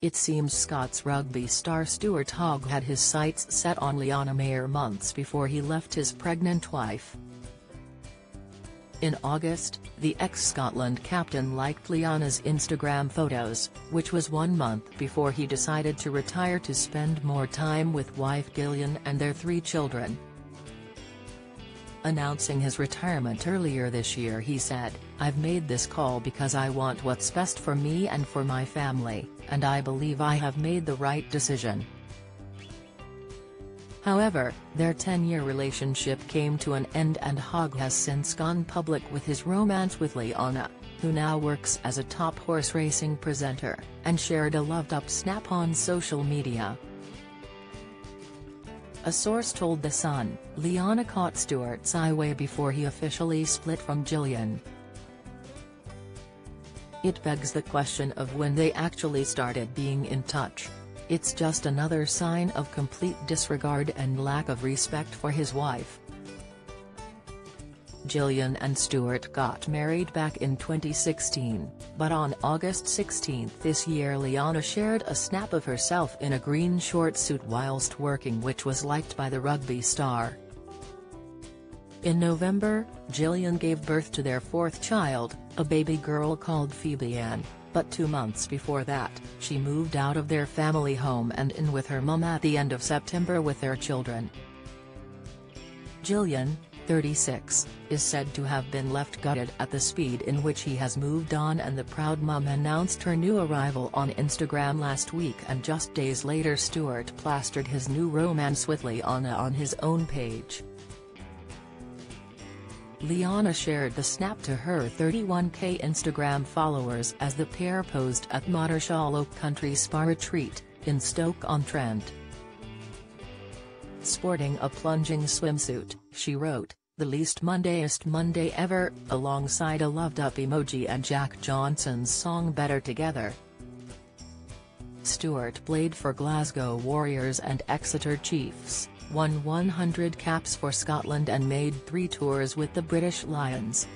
It seems Scots rugby star Stuart Hogg had his sights set on Leonna Mayor months before he left his pregnant wife. In August, the ex-Scotland captain liked Leonna's Instagram photos, which was one month before he decided to retire to spend more time with wife Gillian and their three children. Announcing his retirement earlier this year he said, I've made this call because I want what's best for me and for my family, and I believe I have made the right decision. However, their 10-year relationship came to an end and Hogg has since gone public with his romance with Leonna, who now works as a top horse racing presenter, and shared a loved-up snap on social media. A source told The Sun, Leonna caught Stuart's eye way before he officially split from Gillian. It begs the question of when they actually started being in touch. It's just another sign of complete disregard and lack of respect for his wife. Gillian and Stuart got married back in 2016, but on August 16 this year Leonna shared a snap of herself in a green short suit whilst working which was liked by the rugby star. In November, Gillian gave birth to their fourth child, a baby girl called Phoebe Ann but two months before that, she moved out of their family home and in with her mum at the end of September with their children. Gillian, 36, is said to have been left gutted at the speed in which he has moved on and the proud mum announced her new arrival on Instagram last week and just days later Stuart plastered his new romance with Leonna on his own page. Leonna shared the snap to her 31k Instagram followers as the pair posed at Moddershall Oak Country Spa Retreat, in Stoke-on-Trent. Sporting a plunging swimsuit, she wrote, the least Mondayest Monday ever, alongside a loved-up emoji and Jack Johnson's song Better Together. Stuart played for Glasgow Warriors and Exeter Chiefs won 100 caps for Scotland and made three tours with the British Lions.